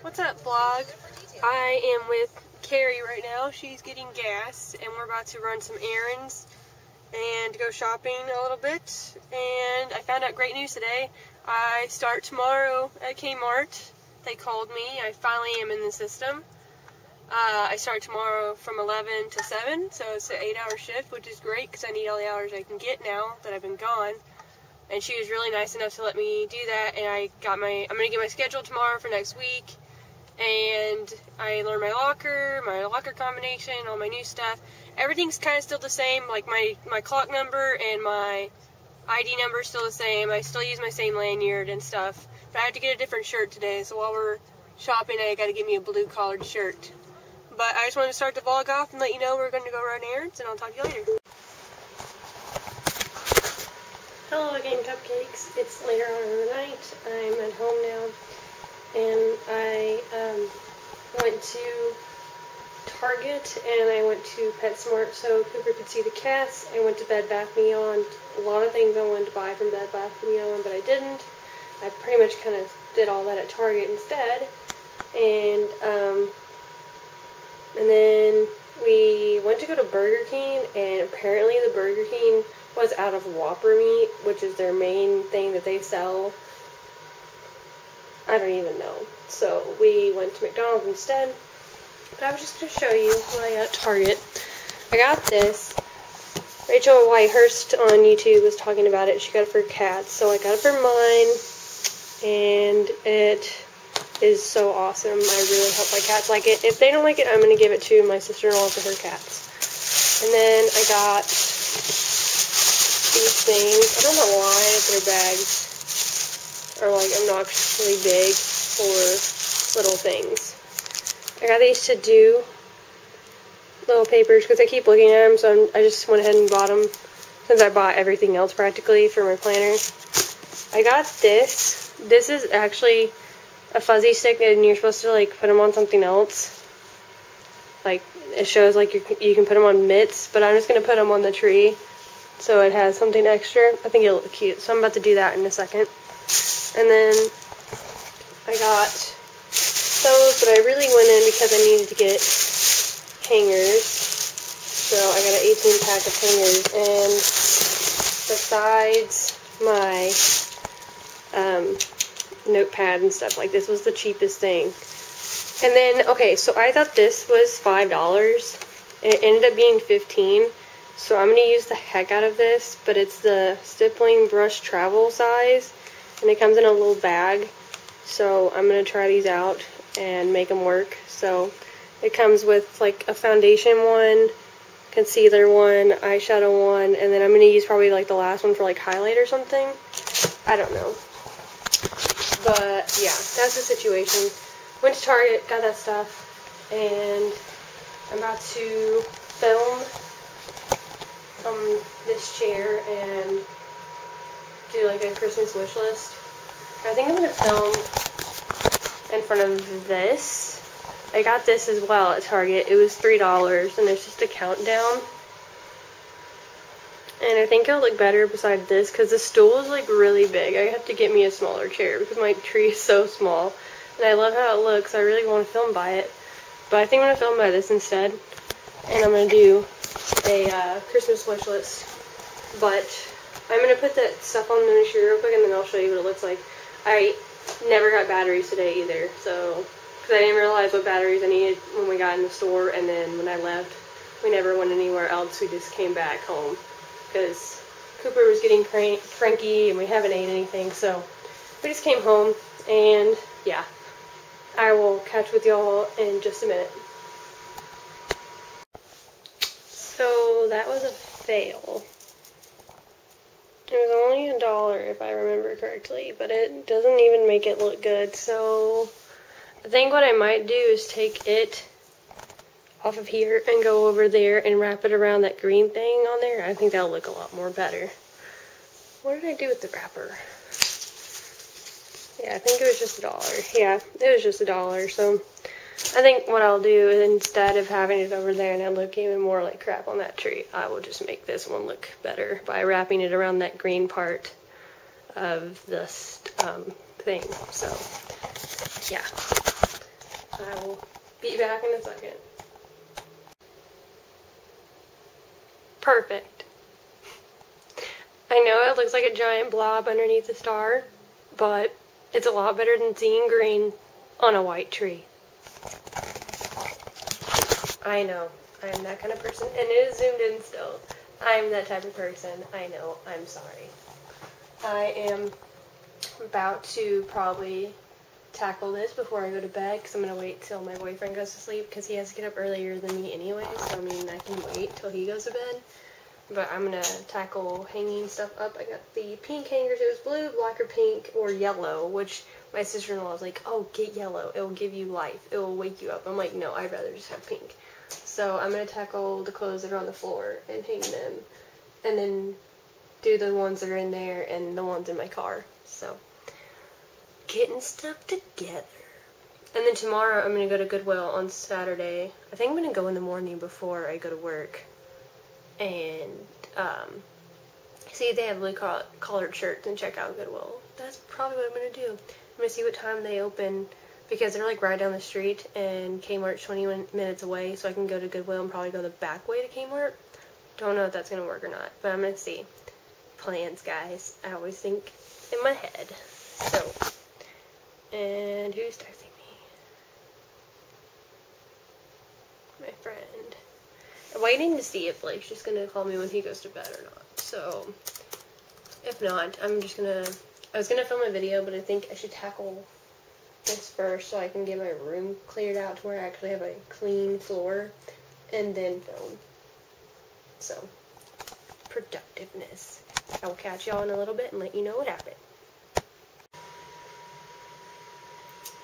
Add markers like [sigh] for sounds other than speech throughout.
What's up, vlog? I am with Carrie right now. She's getting gas, and we're about to run some errands and go shopping a little bit. And I found out great news today. I start tomorrow at Kmart. They called me. I finally am in the system. Uh, I start tomorrow from 11 to 7, so it's an 8-hour shift, which is great because I need all the hours I can get now that I've been gone and she was really nice enough to let me do that and I got my I'm gonna get my schedule tomorrow for next week and I learned my locker my locker combination all my new stuff everything's kind of still the same like my my clock number and my ID number is still the same I still use my same lanyard and stuff but I had to get a different shirt today so while we're shopping I gotta get me a blue collared shirt but I just wanted to start the vlog off and let you know we're going to go run errands and I'll talk to you later Hello again, Cupcakes. It's later on in the night. I'm at home now, and I um, went to Target and I went to PetSmart so Cooper could see the cats. I went to Bed Bath Beyond. A lot of things I wanted to buy from Bed Bath Beyond, but I didn't. I pretty much kind of did all that at Target instead, and um, and then we went to go to Burger King, and apparently the Burger King was out of Whopper meat, which is their main thing that they sell. I don't even know. So we went to McDonald's instead. But I was just going to show you what I got at Target. I got this. Rachel Whitehurst on YouTube was talking about it. She got it for cats. So I got it for mine. And it is so awesome. I really hope my cats like it. If they don't like it, I'm going to give it to my sister-in-law for her cats. And then I got these things. I don't know why they're bags are like obnoxiously big for little things. I got these to do little papers because I keep looking at them, so I'm, i just went ahead and bought them since I bought everything else practically for my planner. I got this. This is actually a fuzzy stick, and you're supposed to like put them on something else. Like it shows like you you can put them on mitts, but I'm just gonna put them on the tree so it has something extra. I think it'll look cute. So I'm about to do that in a second. And then I got those, but I really went in because I needed to get hangers. So I got an 18 pack of hangers. And besides my um, notepad and stuff, like this was the cheapest thing. And then, okay, so I thought this was $5. It ended up being 15 so I'm going to use the heck out of this, but it's the stippling brush travel size, and it comes in a little bag. So I'm going to try these out and make them work. So it comes with like a foundation one, concealer one, eyeshadow one, and then I'm going to use probably like the last one for like highlight or something. I don't know. But yeah, that's the situation. Went to Target, got that stuff, and I'm about to film um, this chair and do like a Christmas wish list. I think I'm to film in front of this. I got this as well at Target. It was $3 and there's just a countdown. And I think it'll look better beside this because the stool is like really big. I have to get me a smaller chair because my tree is so small. And I love how it looks. I really want to film by it. But I think I'm going to film by this instead. And I'm going to do a uh, Christmas wish list. But I'm going to put that stuff on the miniature real quick and then I'll show you what it looks like. I never got batteries today either, so, because I didn't realize what batteries I needed when we got in the store, and then when I left, we never went anywhere else, we just came back home, because Cooper was getting crank cranky and we haven't ate anything, so we just came home, and yeah, I will catch with y'all in just a minute. So that was a fail. It was only a dollar if I remember correctly, but it doesn't even make it look good. So I think what I might do is take it off of here and go over there and wrap it around that green thing on there. I think that'll look a lot more better. What did I do with the wrapper? Yeah, I think it was just a dollar. Yeah, it was just a dollar. So I think what I'll do is instead of having it over there and it look even more like crap on that tree, I will just make this one look better by wrapping it around that green part of this um, thing. So, yeah. I will be back in a second. Perfect. I know it looks like a giant blob underneath a star, but it's a lot better than seeing green on a white tree. I know. I am that kind of person. And it is zoomed in still. I'm that type of person. I know. I'm sorry. I am about to probably tackle this before I go to bed because I'm going to wait till my boyfriend goes to sleep because he has to get up earlier than me anyway. So, I mean, I can wait till he goes to bed. But I'm going to tackle hanging stuff up. I got the pink hangers. It was blue, black, or pink, or yellow, which my sister-in-law was like, oh, get yellow. It will give you life. It will wake you up. I'm like, no, I'd rather just have pink. So I'm going to tackle the clothes that are on the floor and hang them. And then do the ones that are in there and the ones in my car. So getting stuff together. And then tomorrow I'm going to go to Goodwill on Saturday. I think I'm going to go in the morning before I go to work. And um, see if they have blue collared shirts and check out Goodwill. That's probably what I'm going to do. I'm to see what time they open because they're like right down the street and Kmart's 20 minutes away so I can go to Goodwill and probably go the back way to Kmart. Don't know if that's to work or not, but I'm to see. Plans, guys. I always think in my head. So, and who's texting me? My friend. I'm waiting to see if Blake's just gonna call me when he goes to bed or not. So, if not, I'm just gonna. I was gonna film a video, but I think I should tackle this first so I can get my room cleared out to where I actually have a clean floor, and then film. So, productiveness. I will catch y'all in a little bit and let you know what happened.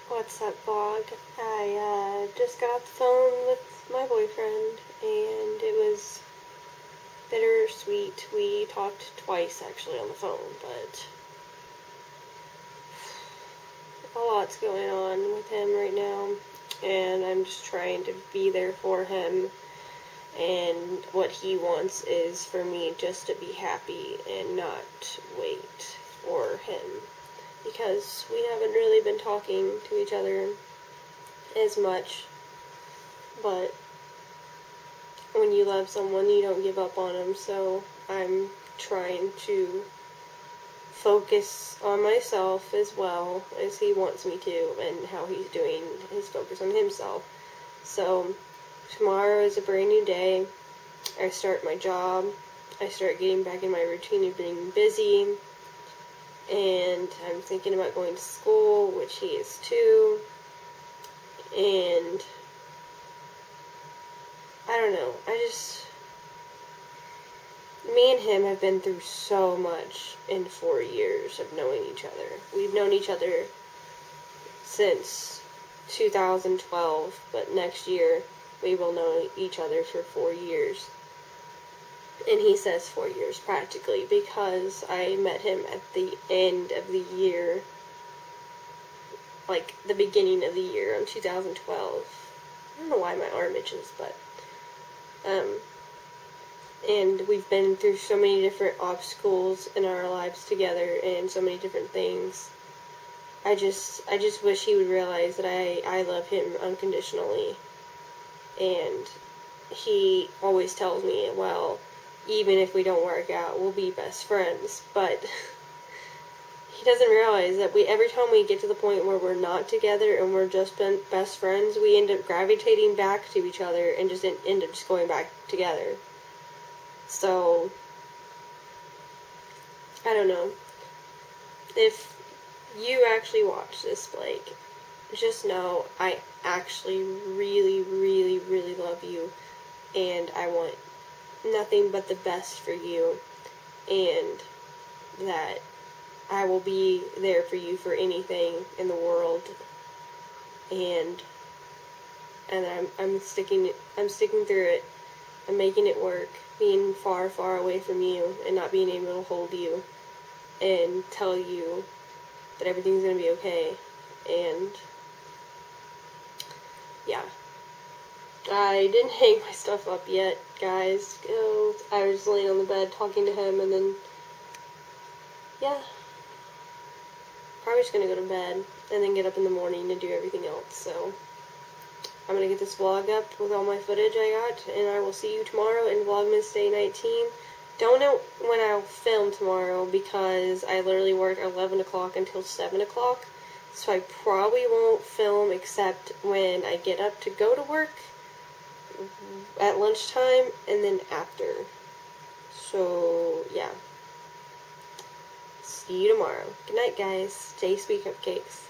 What's up, vlog? I uh, just got off the phone with my boyfriend, and it was bittersweet. We talked twice, actually, on the phone, but a lot's going on with him right now, and I'm just trying to be there for him, and what he wants is for me just to be happy and not wait for him because we haven't really been talking to each other as much. But when you love someone, you don't give up on them. So I'm trying to focus on myself as well as he wants me to and how he's doing his focus on himself. So tomorrow is a brand new day. I start my job. I start getting back in my routine of being busy and I'm thinking about going to school, which he is too, and I don't know, I just, me and him have been through so much in four years of knowing each other. We've known each other since 2012, but next year we will know each other for four years and he says four years practically because I met him at the end of the year, like the beginning of the year in 2012. I don't know why my arm itches, but um, and we've been through so many different obstacles in our lives together and so many different things. I just I just wish he would realize that I I love him unconditionally, and he always tells me, well even if we don't work out, we'll be best friends. But [laughs] he doesn't realize that we every time we get to the point where we're not together and we're just best friends, we end up gravitating back to each other and just end up just going back together. So I don't know. If you actually watch this, Blake, just know I actually really, really, really love you and I want nothing but the best for you and that I will be there for you for anything in the world and and I'm I'm sticking I'm sticking through it. I'm making it work, being far, far away from you and not being able to hold you and tell you that everything's gonna be okay. And yeah. I didn't [laughs] hang my stuff up yet, guys. I was laying on the bed talking to him, and then, yeah. Probably just gonna go to bed, and then get up in the morning and do everything else, so. I'm gonna get this vlog up with all my footage I got, and I will see you tomorrow in Vlogmas Day 19. Don't know when I'll film tomorrow because I literally work 11 o'clock until 7 o'clock. So I probably won't film except when I get up to go to work at lunchtime and then after. So, yeah. See you tomorrow. Good night, guys. Stay sweet cupcakes.